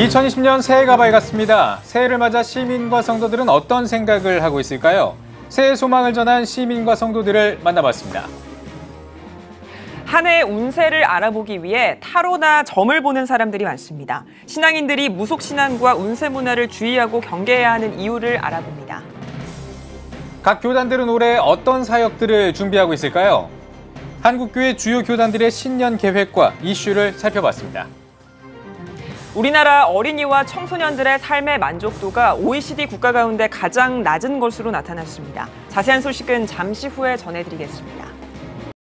2020년 새해가 밝았습니다. 새해를 맞아 시민과 성도들은 어떤 생각을 하고 있을까요? 새해 소망을 전한 시민과 성도들을 만나봤습니다. 한 해 운세를 알아보기 위해 타로나 점을 보는 사람들이 많습니다. 신앙인들이 무속 신앙과 운세 문화를 주의하고 경계해야 하는 이유를 알아봅니다. 각 교단들은 올해 어떤 사역들을 준비하고 있을까요? 한국교회 주요 교단들의 신년 계획과 이슈를 살펴봤습니다. 우리나라 어린이와 청소년들의 삶의 만족도가 OECD 국가 가운데 가장 낮은 것으로 나타났습니다. 자세한 소식은 잠시 후에 전해드리겠습니다.